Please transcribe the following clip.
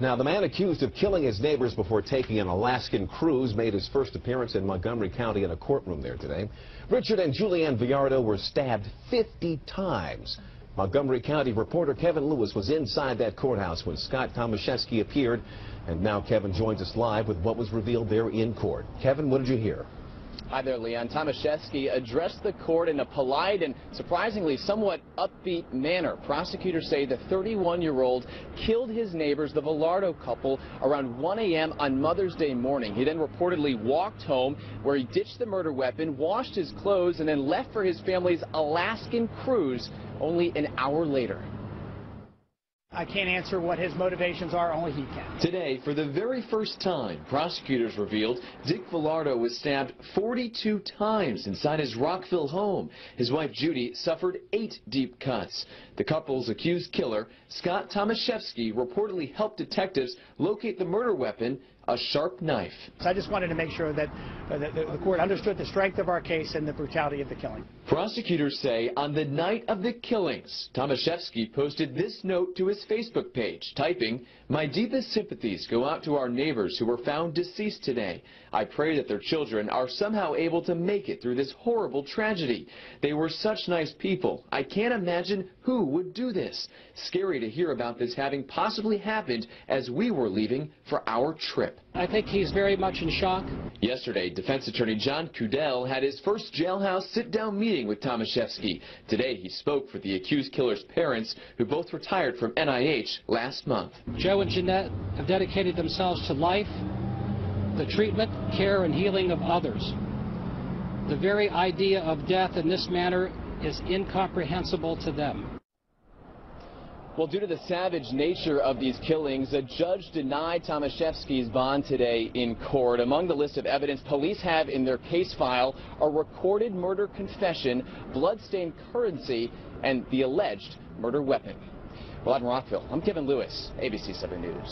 Now, the man accused of killing his neighbors before taking an Alaskan cruise made his first appearance in Montgomery County in a courtroom there today. Richard and Julianne Villardo were stabbed 50 times. Montgomery County reporter Kevin Lewis was inside that courthouse when Scott Tomaszewski appeared. And now Kevin joins us live with what was revealed there in court. Kevin, what did you hear? Hi there, Leon. Tomaszewski addressed the court in a polite and surprisingly somewhat upbeat manner. Prosecutors say the 31-year-old killed his neighbors, the Villardo couple, around 1 a.m. on Mother's Day morning. He then reportedly walked home where he ditched the murder weapon, washed his clothes, and then left for his family's Alaskan cruise only an hour later. I can't answer what his motivations are, only he can. Today, for the very first time, prosecutors revealed Dick Villardo was stabbed 42 times inside his Rockville home. His wife Judy suffered eight deep cuts. The couple's accused killer, Scott Tomaszewski, reportedly helped detectives locate the murder weapon a sharp knife. I just wanted to make sure that, uh, that the court understood the strength of our case and the brutality of the killing. Prosecutors say on the night of the killings, Tomaszewski posted this note to his Facebook page, typing, My deepest sympathies go out to our neighbors who were found deceased today. I pray that their children are somehow able to make it through this horrible tragedy. They were such nice people. I can't imagine who would do this. Scary to hear about this having possibly happened as we were leaving for our trip. I think he's very much in shock. Yesterday, defense attorney John Kudell had his first jailhouse sit-down meeting with Tomaszewski. Today, he spoke for the accused killer's parents, who both retired from NIH last month. Joe and Jeanette have dedicated themselves to life, the treatment, care, and healing of others. The very idea of death in this manner is incomprehensible to them. Well, due to the savage nature of these killings, a judge denied Tomaszewski's bond today in court. Among the list of evidence police have in their case file a recorded murder confession, bloodstained currency, and the alleged murder weapon. Well, in Rockville, I'm Kevin Lewis, ABC 7 News.